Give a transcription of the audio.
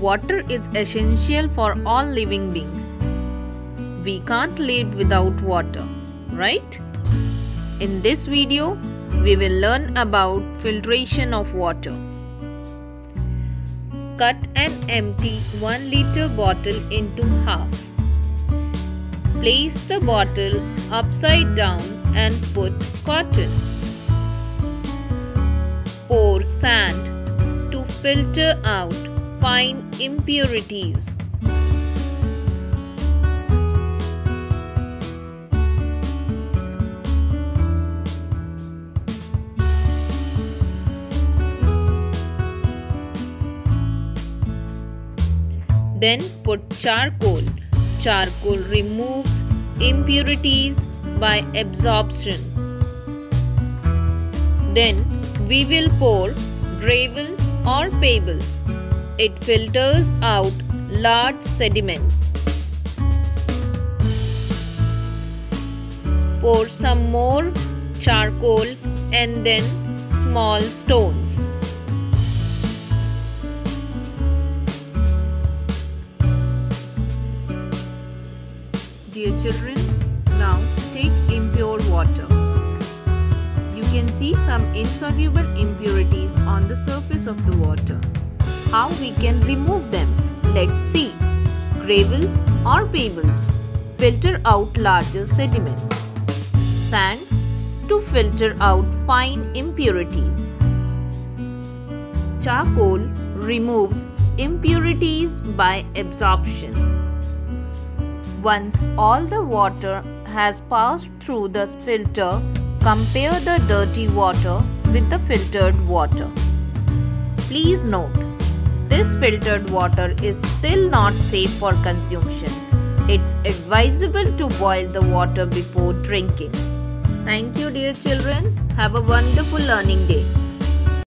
Water is essential for all living beings. We can't live without water, right? In this video, we will learn about filtration of water. Cut an empty 1 liter bottle into half. Place the bottle upside down and put cotton. Pour sand to filter out fine impurities. Then put charcoal. Charcoal removes impurities by absorption. Then we will pour gravel or pebbles. It filters out large sediments. Pour some more charcoal and then small stones. Dear children, now take impure water. You can see some insoluble impurities How we can remove them? Let's see. Gravel or pebbles filter out larger sediments. Sand to filter out fine impurities. Charcoal removes impurities by absorption. Once all the water has passed through the filter, compare the dirty water with the filtered water. Please note, this filtered water is still not safe for consumption. It's advisable to boil the water before drinking. Thank you dear children. Have a wonderful learning day.